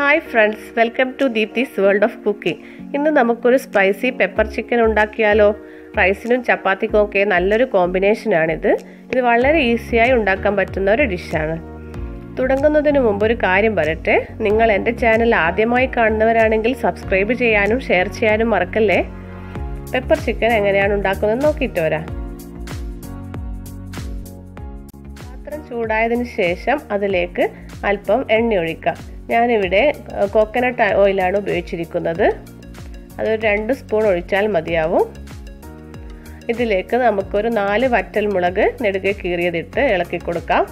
Hi friends welcome to Deepthi's world of cooking ഇന്ന് നമുക്കൊരു spicy pepper chicken ഉണ്ടാക്കിയാലോ? റൈസിനും ചപ്പാത്തിക്കും ഒക്കെ നല്ലൊരു കോമ്പിനേഷനാണിത് ഇത് വളരെ ഈസിയായി ഉണ്ടാക്കാൻ പറ്റുന്ന ഒരു ഡിഷാണ് തുടങ്ങുന്നതിന് മുമ്പ് ഒരു കാര്യം പറയട്ടെ? നിങ്ങൾ എന്റെ ചാനൽ ആദ്യമായി കാണുന്നവരാണെങ്കിൽ സബ്സ്ക്രൈബ് ചെയ്യാനും ഷെയർ ചെയ്യാനും മറക്കല്ലേ? പെപ്പർ ചിക്കൻ എങ്ങനെയാണ് ഉണ്ടാക്കുന്നത് നോക്കിയിട്ട് വരാം. പാത്രം ചൂടായതിനു ശേഷം അതിലേക്ക് അല്പം എണ്ണ ഒഴിക്കാം. ഞാനിവിടെ കോക്കനട്ട് ഓയിലാണ് ഉപയോഗിച്ചിരിക്കുന്നത്. അതൊരു രണ്ട് സ്പൂൺ ഒഴിച്ചാൽ മതിയാവും. ഇതിലേക്ക് നമുക്കൊരു നാല് വറ്റൽ മുളക് നെടുകെ കീറിയതിട്ട് ഇളക്കി കൊടുക്കാം.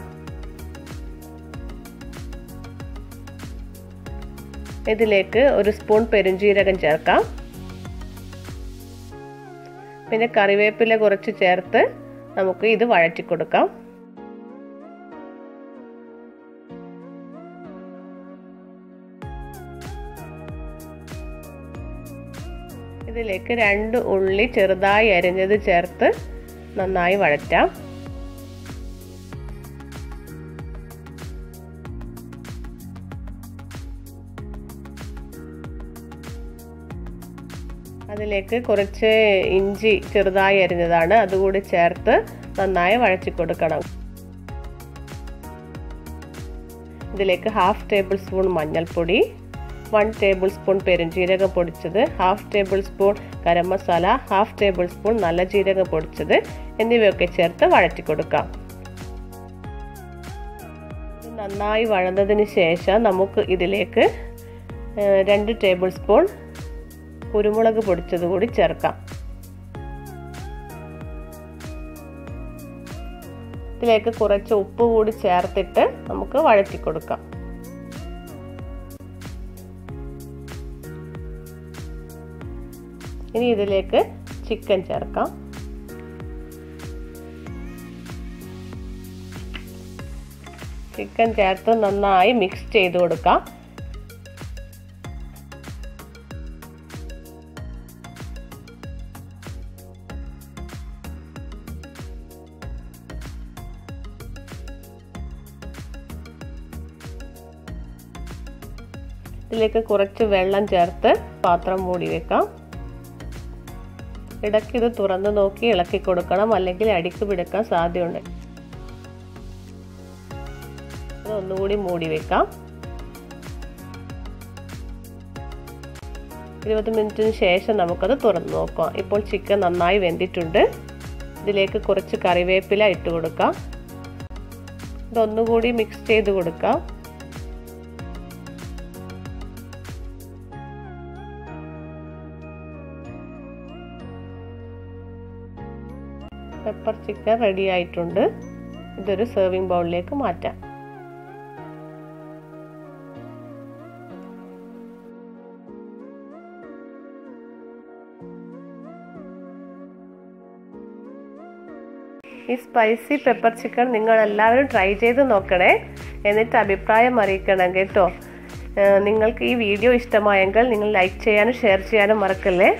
ഇതിലേക്ക് ഒരു സ്പൂൺ പെരുംജീരകം ചേർക്കാം. പിന്നെ കറിവേപ്പില കുറച്ച് ചേർത്ത് നമുക്ക് ഇത് വഴറ്റി കൊടുക്കാം. ഇതിലേക്ക് രണ്ട് ഉള്ളി ചെറുതായി അരിഞ്ഞത് ചേർത്ത് നന്നായി വഴറ്റാം. അതിലേക്ക് കുറച്ച് ഇഞ്ചി ചെറുതായി അരിഞ്ഞതാണ്. അതുകൂടി ചേർത്ത് നന്നായി വഴറ്റി കൊടുക്കണം ഇതിലേക്ക് ഹാഫ് ടേബിൾ സ്പൂൺ മഞ്ഞൾപ്പൊടി വൺ ടേബിൾ സ്പൂൺ പെരുംജീരകം പൊടിച്ചത് half tablespoon garam masala half tablespoon നല്ല ജീരകം പൊടിച്ചത് എന്നിവയൊക്കെ ചേർത്ത് വഴറ്റി കൊടുക്കാം. നന്നായി വഴന്നതിന് ശേഷം നമുക്ക് ഇതിലേക്ക് രണ്ട് ടേബിൾ സ്പൂൺ കുരുമുളക് പൊടിച്ചത് കൂടി ചേർക്കാം. ഇതിലേക്ക് കുറച്ച് ഉപ്പ് കൂടി ചേർത്തിട്ട് നമുക്ക് വഴറ്റി കൊടുക്കാം. ഇനി ഇതിലേക്ക് ചിക്കൻ ചേർക്കാം. ചിക്കൻ ചേർത്ത് നന്നായി മിക്സ് ചെയ്ത് കൊടുക്കാം. ഇതിലേക്ക് കുറച്ച് വെള്ളം ചേർത്ത് പാത്രം മൂടി വെക്കാം. ഇടയ്ക്ക് ഇത് തുറന്ന് നോക്കി ഇളക്കി കൊടുക്കണം അല്ലെങ്കിൽ അടിക്ക് പിടിക്കാൻ സാധ്യതയുണ്ട്. ഒന്നുകൂടി മൂടി വെക്കാം. ഇരുപത് മിനിറ്റിന് ശേഷം നമുക്കത് തുറന്ന് നോക്കാം. ഇപ്പോൾ ചിക്കൻ നന്നായി വെന്തിട്ടുണ്ട്. ഇതിലേക്ക് കുറച്ച് കറിവേപ്പില ഇട്ട് കൊടുക്കാം. ഇതൊന്നുകൂടി മിക്സ് ചെയ്ത് കൊടുക്കാം. പെപ്പർ ചിക്കൻ റെഡി ആയിട്ടുണ്ട്. ഇതൊരു സെർവിങ് ബൗളിലേക്ക് മാറ്റാം. ഈ സ്പൈസി പെപ്പർ ചിക്കൻ നിങ്ങൾ എല്ലാവരും ട്രൈ ചെയ്ത് നോക്കണേ. എന്നിട്ട് അഭിപ്രായം അറിയിക്കണം കേട്ടോ. നിങ്ങൾക്ക് ഈ വീഡിയോ ഇഷ്ടമായെങ്കിൽ നിങ്ങൾ ലൈക്ക് ചെയ്യാനും ഷെയർ ചെയ്യാനും മറക്കല്ലേ?